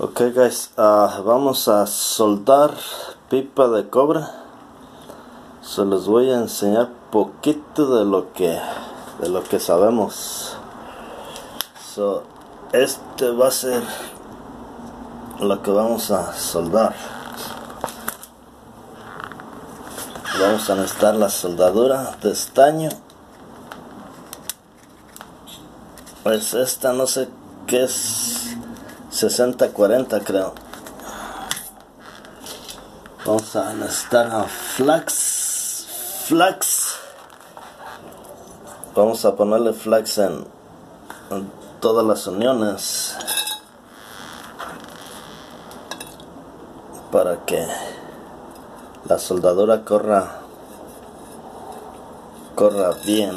Ok guys, ah, vamos a soldar pipa de cobre. Se los voy a enseñar poquito de lo que de lo que sabemos. So, este va a ser lo que vamos a soldar. Vamos a necesitar la soldadura de estaño. Pues esta no sé qué es 60-40 creo. Vamos a necesitar a flax. Flax. Vamos a ponerle flax en, todas las uniones. Para que la soldadura corra corra bien.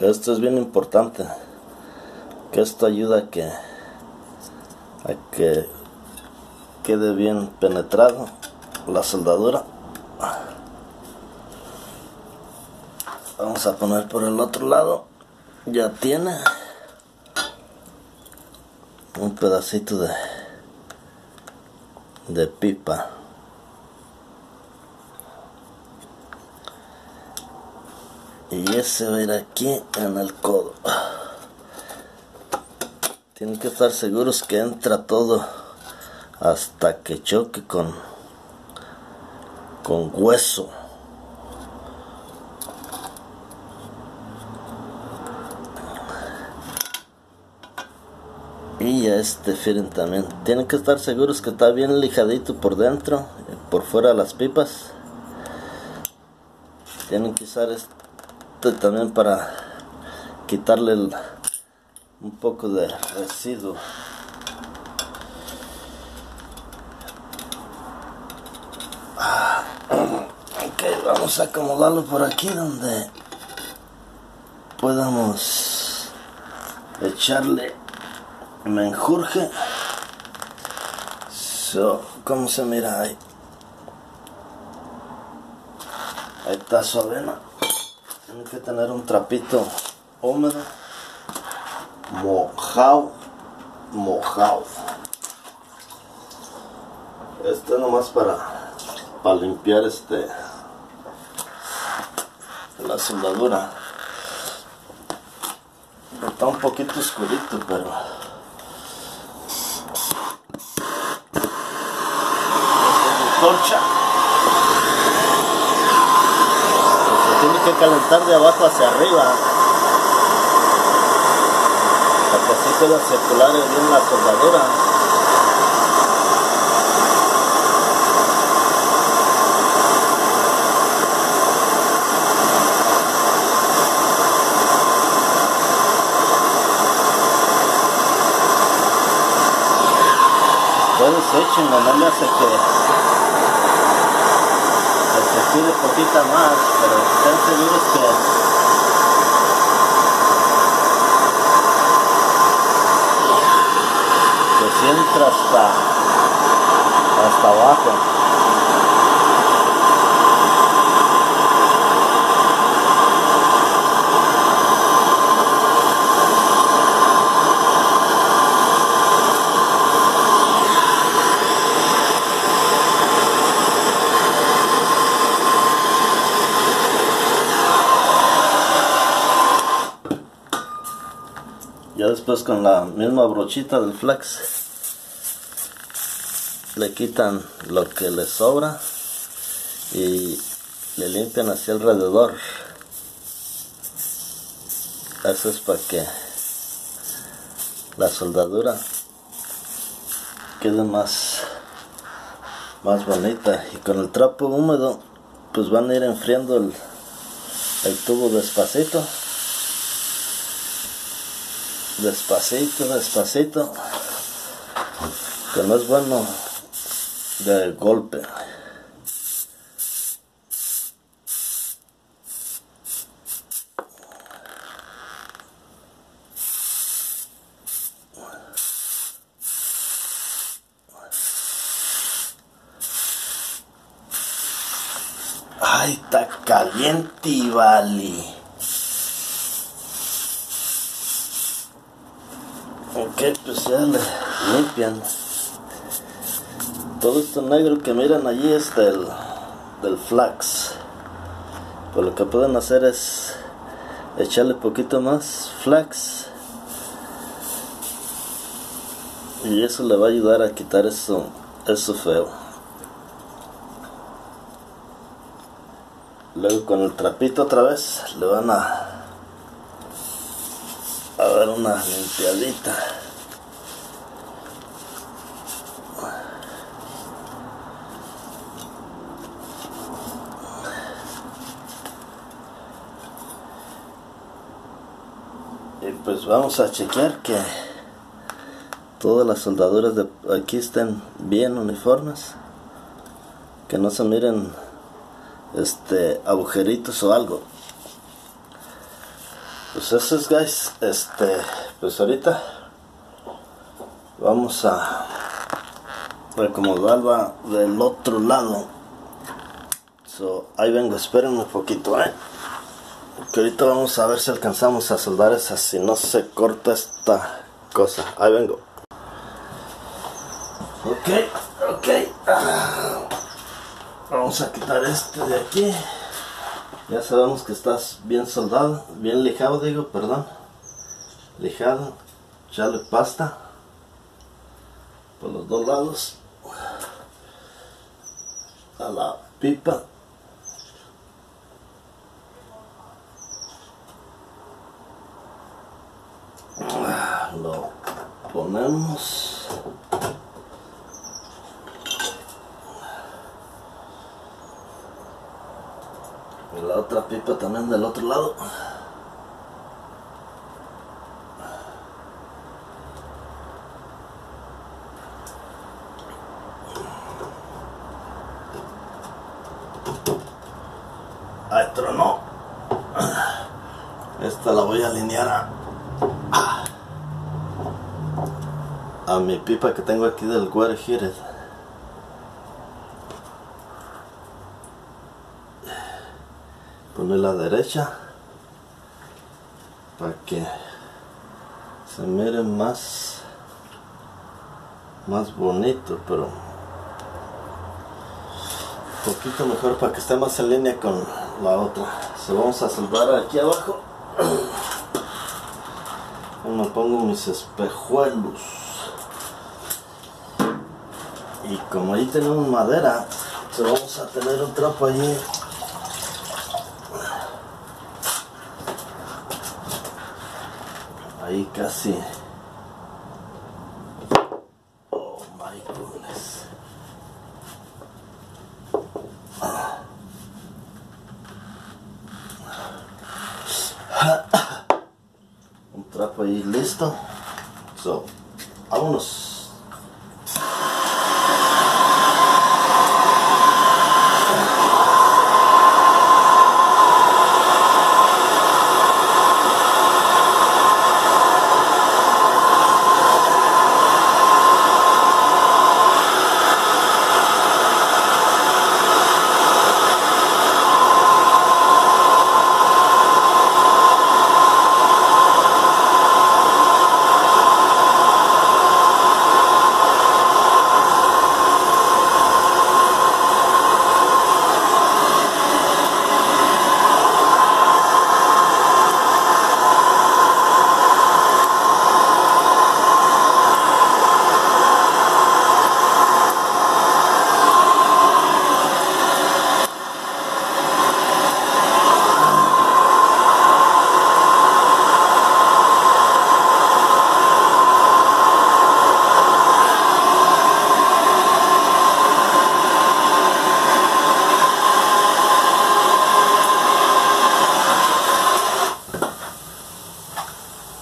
Esto es bien importante. Que esto ayuda a que a que quede bien penetrado la soldadura. Vamos a poner por el otro lado. Ya tiene un pedacito de de pipa. Y ese va a ir aquí en el codo. Tienen que estar seguros que entra todo hasta que choque con con hueso. Y a este firen también. Tienen que estar seguros que está bien lijadito por dentro por fuera las pipas. Tienen que usar este también para quitarle un poco de residuo. Ok vamos a acomodarlo por aquí donde podamos echarle menjurje. So, ¿cómo se mira ahí? ahí está su avena tiene que tener un trapito húmedo, mojado, mojado. Este es nomás para, para limpiar este la soldadura. Está un poquito oscurito, pero torcha. tiene que calentar de abajo hacia arriba. Para que así pueda circular bien la soldadura. Puedes echenlo, no me hace que se pide poquita más, pero estén seguros que que si entra hasta hasta después con la misma brochita del flex. Le quitan lo que le sobra y le limpian hacia alrededor. Eso es para que la soldadura quede más más bonita. Y con el trapo húmedo pues van a ir enfriando el, el tubo despacito despacito, despacito, que no es bueno de golpe. Ay, está caliente, vale. Ok, pues le limpian. Todo esto negro que miran allí es del, del flax. Pues lo que pueden hacer es echarle poquito más flax. Y eso le va a ayudar a quitar eso, eso feo. Luego con el trapito otra vez le van a a dar una limpiadita. Pues vamos a chequear que todas las soldaduras de aquí estén bien uniformes, que no se miren este agujeritos o algo. Pues eso es guys, este, pues ahorita vamos a recomodarla del otro lado. So, ahí vengo, esperen un poquito, eh. Que ahorita vamos a ver si alcanzamos a soldar esa, si no se corta esta cosa. Ahí vengo. Ok, ok. Vamos a quitar este de aquí. Ya sabemos que estás bien soldado, bien lijado, digo, perdón. Lijado. Echarle pasta por los dos lados. A la pipa. Lo ponemos. La otra pipa también del otro lado. Ahí tronó. Esta la voy a alinear a, a mi pipa que tengo aquí del water heated. poner la derecha para que se mire más más bonito pero un poquito mejor para que esté más en línea con la otra. Se vamos a salvar aquí abajo. Me pongo mis espejuelos y como ahí tenemos madera se vamos a tener un trapo allí ahí casi. Oh my goodness. Un trapo ahí listo. So, vámonos.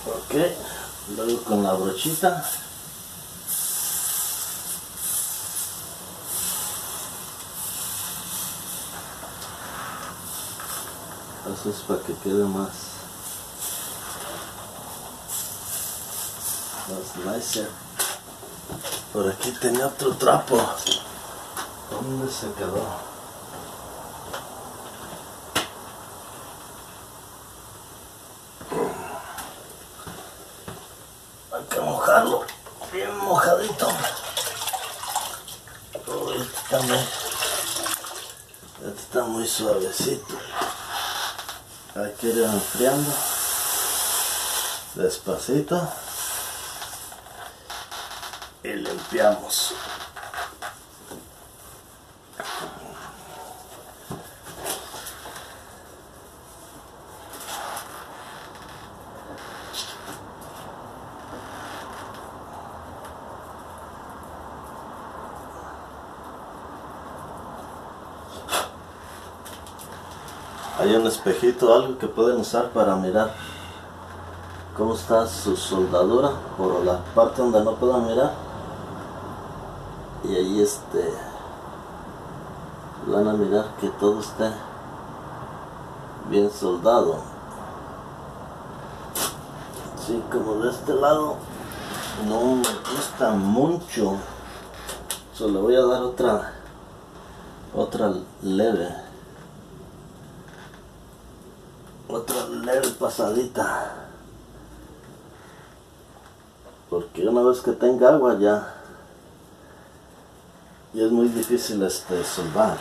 Ok, luego brochita. Eso es para que quede más. Más nicer. Por aquí tenía otro trapo. ¿Dónde se quedó? mojarlo bien mojadito. este está muy, este está muy suavecito. Hay que ir enfriando despacito y limpiamos. hay algo que pueden usar para mirar cómo está su soldadura por la parte donde no puedan mirar. Y ahí este van a mirar que todo esté bien soldado. Así como de este lado no me gusta mucho. Solo voy a dar otra otra leve otra leve pasadita. Porque una vez que tenga agua ya ya es muy difícil este solvar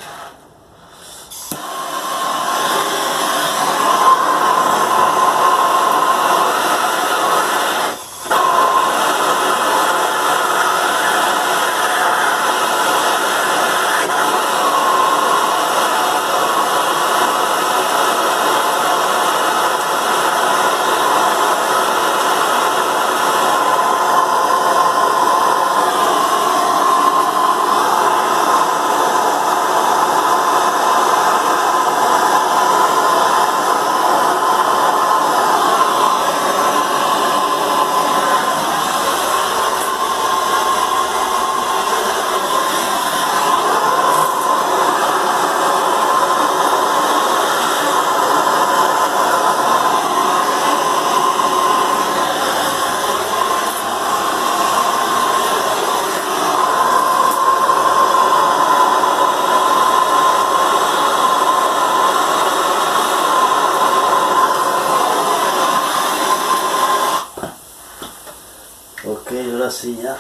así ya.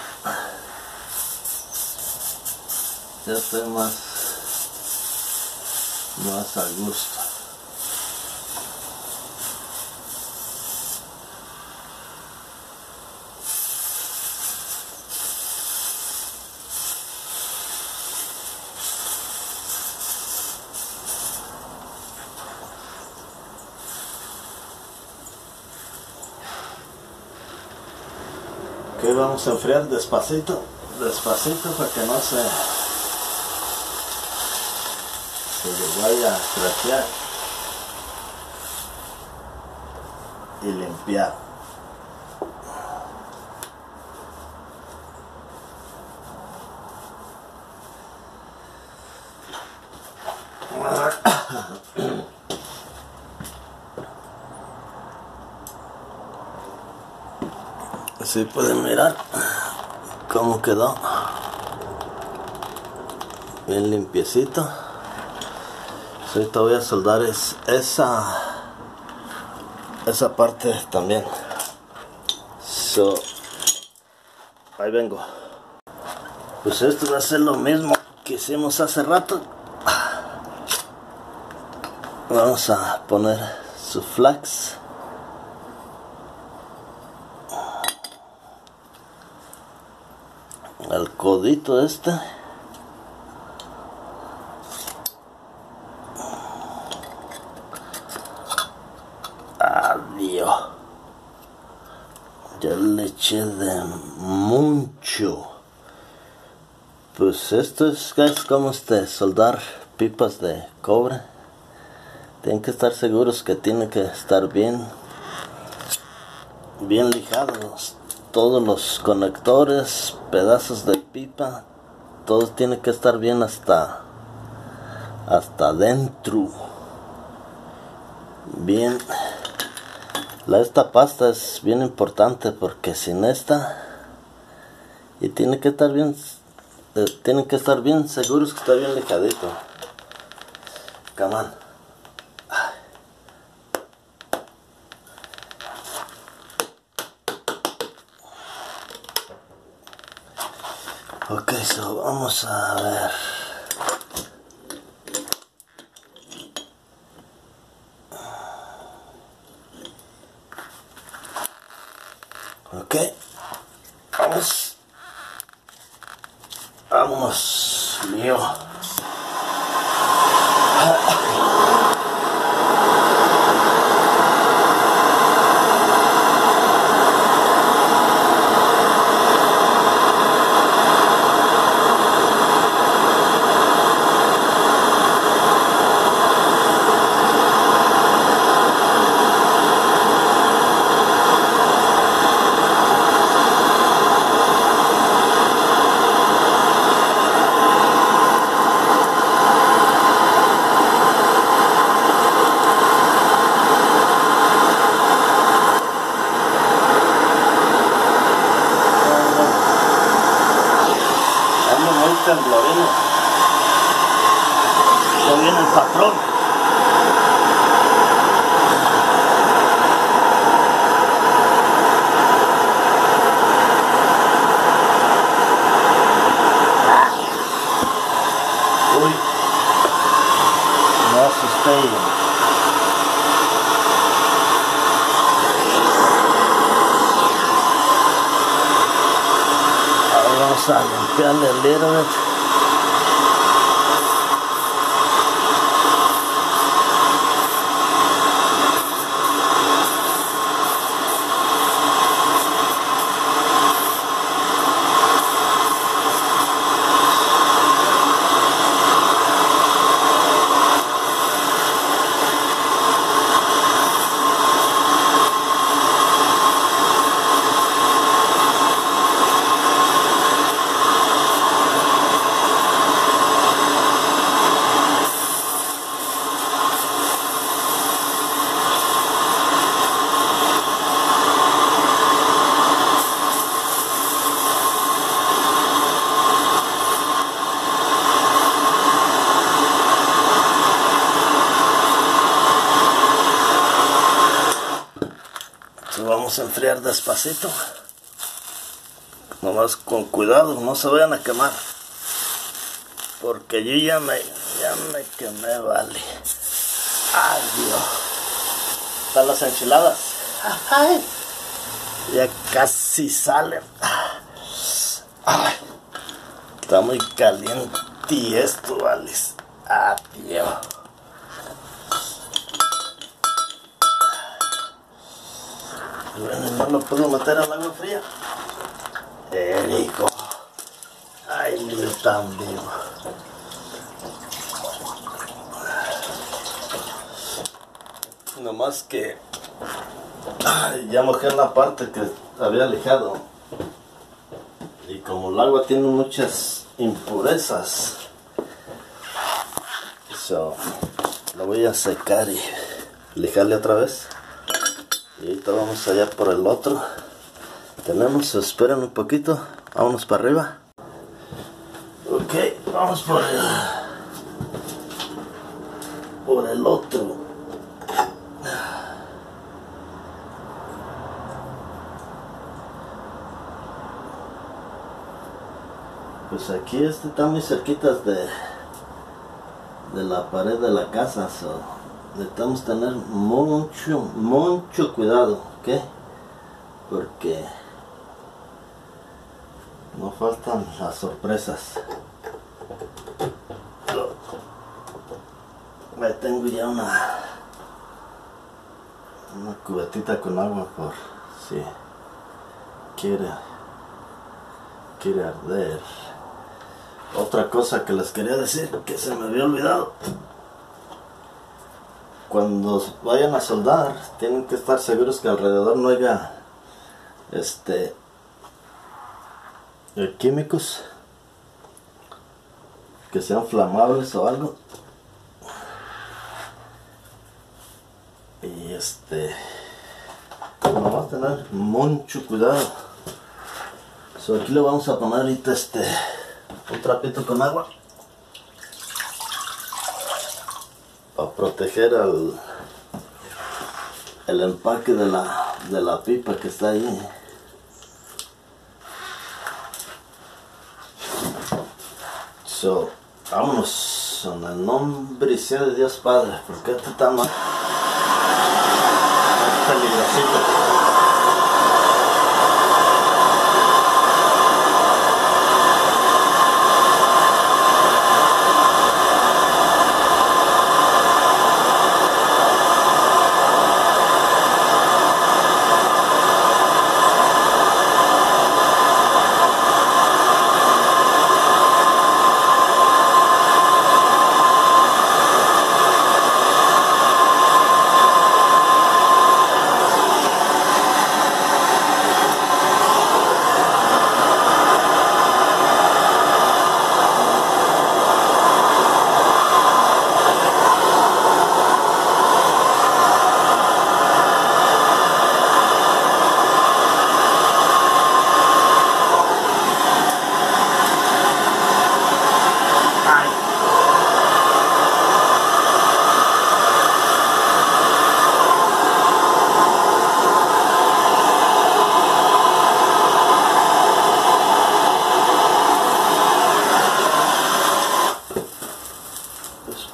Ya estoy más más a gusto vamos a enfriar despacito, despacito para que no se, se le vaya a craquear y limpiar. Si pueden mirar cómo quedó. Bien limpiecito. ahorita voy a soldar es, esa esa parte también. So, ahí vengo. Pues esto va a ser lo mismo que hicimos hace rato. Vamos a poner su flax. Al codito este. Adiós ya le eché de mucho. Pues esto es guys como este soldar pipas de cobre. Tienen que estar seguros que tiene que estar bien bien lijados todos los conectores, pedazos de pipa, todo tiene que estar bien hasta hasta adentro. Bien. La esta pasta es bien importante porque sin esta y tiene que estar bien eh, tienen que estar bien seguros que está bien lijadito. Come so vamos a ver. Ok, vamos. Vámonos, little vamos a enfriar despacito. Nomás con cuidado, no se vayan a quemar. Porque yo ya me, ya me quemé, vale. Ay, Dios. Están las enchiladas. Ay, ya casi salen. Ay, está muy caliente esto, vale. Adiós. No lo puedo meter al agua fría. Erico. Ay, mire, tan vivo. Nomás que ya mojé la parte que había lijado. Y como el agua tiene muchas impurezas, so, lo voy a secar y lijarle otra vez. Y ahorita vamos allá por el otro. Tenemos, esperen un poquito. Vámonos para arriba. Ok, vamos por el, por el otro. Pues aquí este está muy cerquitas de, de la pared de la casa. So necesitamos tener mucho, mucho cuidado, ¿ok? Porque no faltan las sorpresas. Me tengo ya una una cubetita con agua por si quiere quiere arder. Otra cosa que les quería decir que se me había olvidado cuando vayan a soldar tienen que estar seguros que alrededor no haya este eh, químicos que sean flamables o algo. Y este vamos a tener mucho cuidado. Aquí le vamos a poner ahorita este un trapito con agua proteger al el empaque de la de la pipa que está ahí. So, vámonos en el nombre sea de Dios Padre, porque esto está más peligrosito.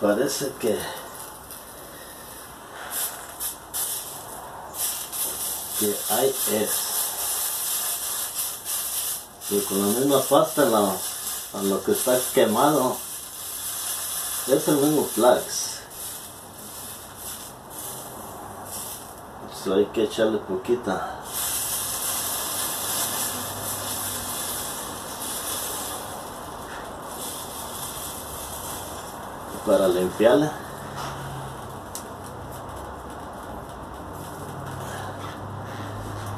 parece que que hay es y con la pasta lo, que está quemado es el mismo flax so hay que echarle poquita para limpiarla.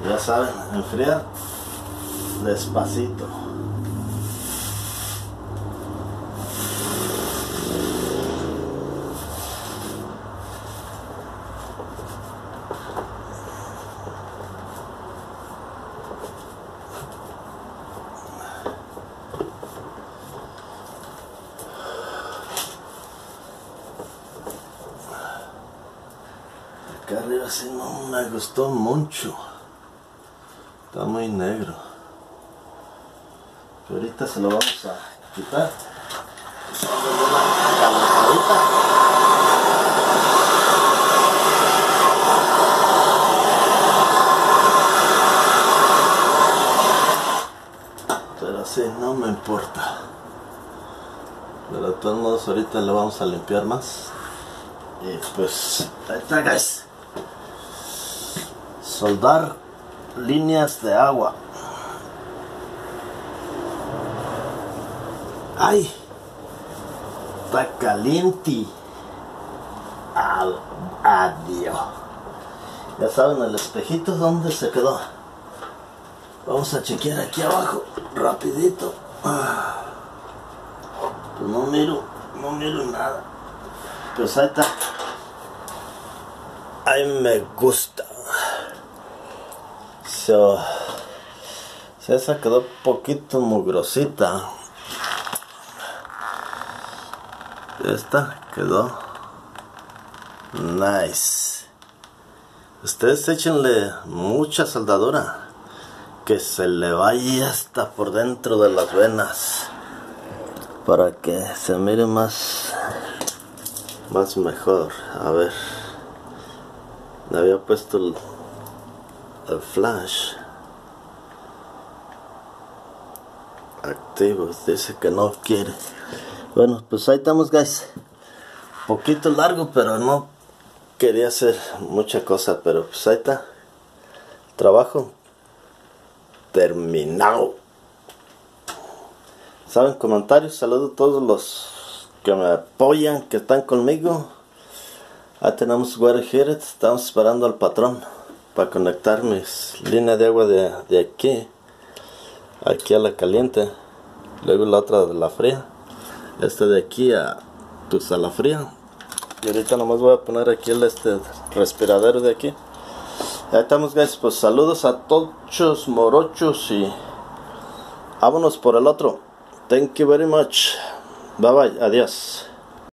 Ya saben, enfriar despacito. Acá arriba sí no me gustó mucho. Está muy negro. Pero ahorita se lo vamos a quitar. Pero sí, no me importa. Pero de todos modos ahorita le vamos a limpiar más. Y pues, ahí está guys. Soldar líneas de agua. ¡Ay! Está caliente. Al adiós. Ya saben el espejito dónde se quedó. Vamos a chequear aquí abajo. Rapidito. Pues no miro, no miro nada. Pues ahí está. Ahí me gusta. Esa quedó un poquito mugrosita. Esta quedó nice. Ustedes échenle mucha soldadura. Que se le vaya hasta por dentro de las venas. Para que se mire más más mejor. A ver. Le había puesto el flash. Activo. Dice que no quiere. Bueno, pues ahí estamos, guys. Poquito largo, pero no quería hacer mucha cosa. Pero pues ahí está. Trabajo terminado. ¿Saben? Comentarios. Saludo a todos los que me apoyan, que están conmigo. Ahí tenemos water heater, estamos esperando al patrón para conectar mis líneas de agua de, de aquí, aquí a la caliente, luego la otra de la fría, esta de aquí a, pues a la fría. Y ahorita nomás voy a poner aquí el este respiradero de aquí. Ahí estamos guys, pues saludos a todos morochos y vámonos por el otro. Thank you very much. Bye bye, adiós.